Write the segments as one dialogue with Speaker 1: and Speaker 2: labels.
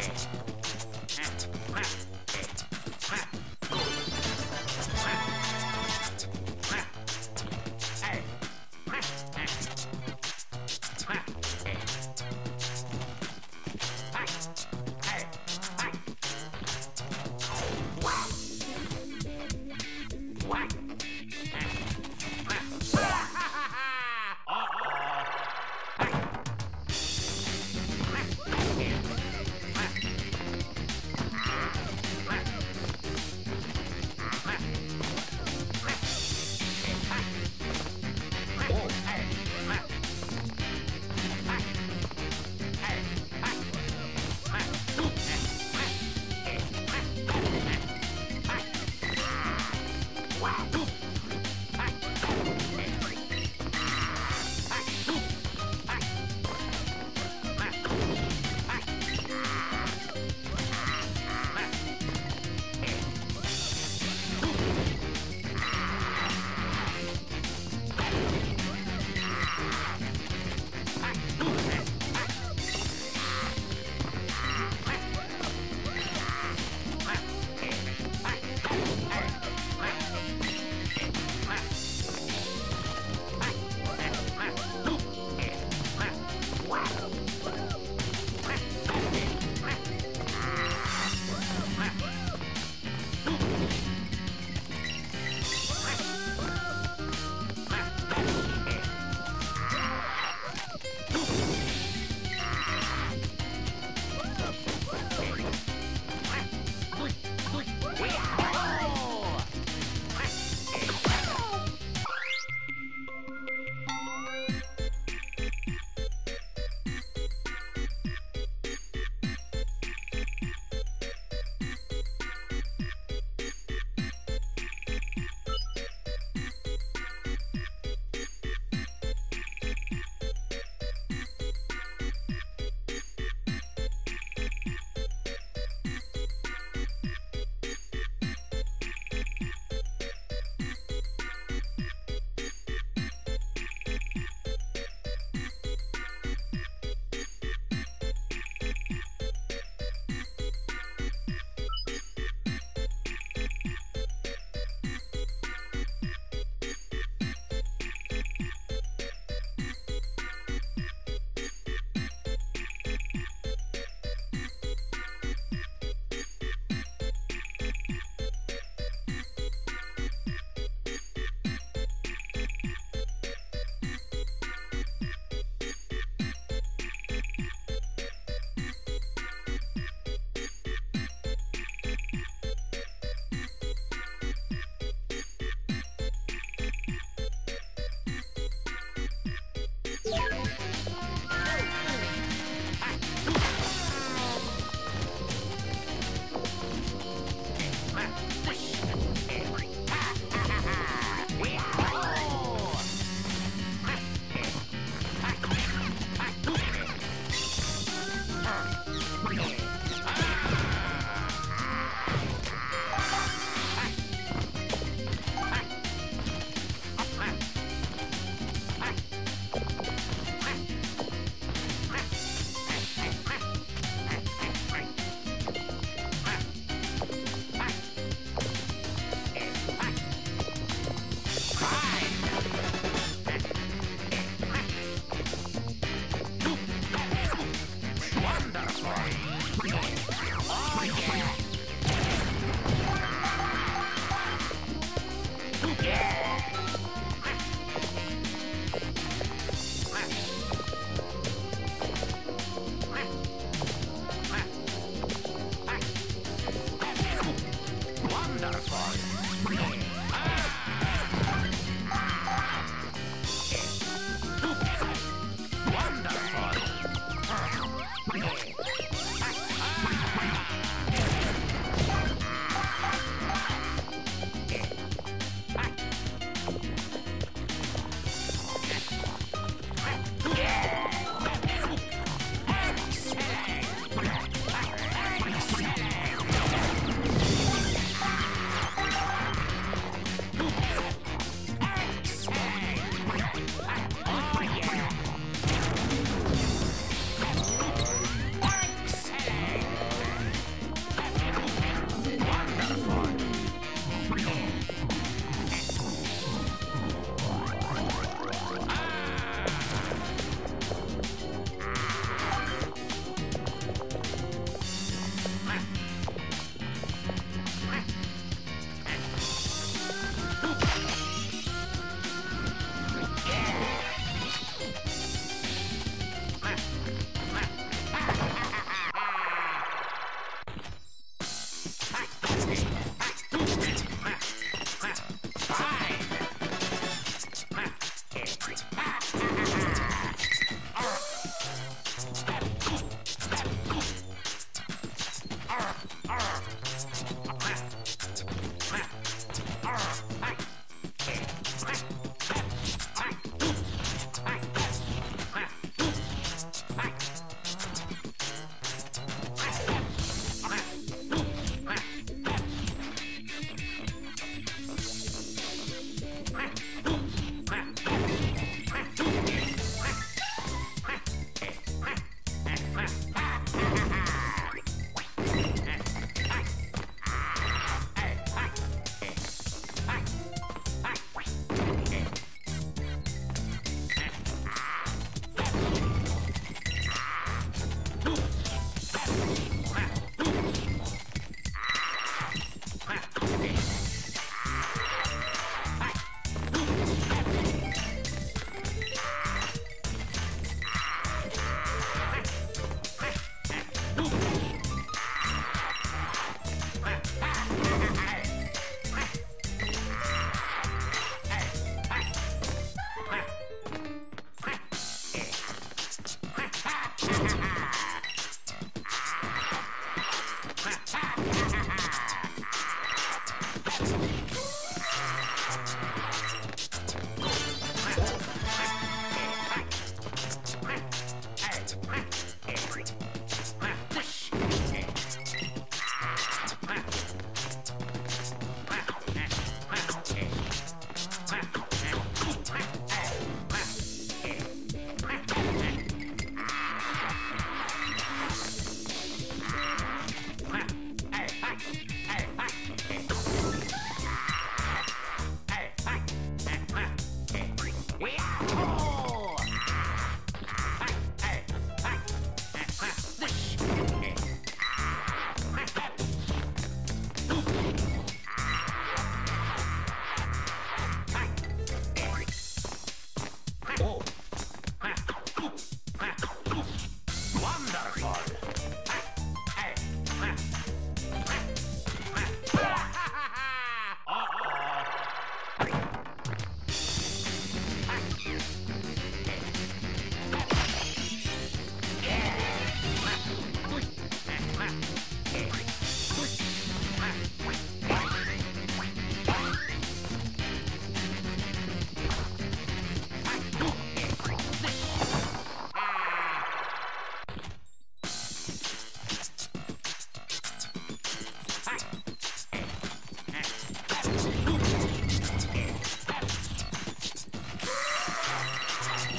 Speaker 1: left, left, left, left.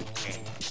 Speaker 1: Okay.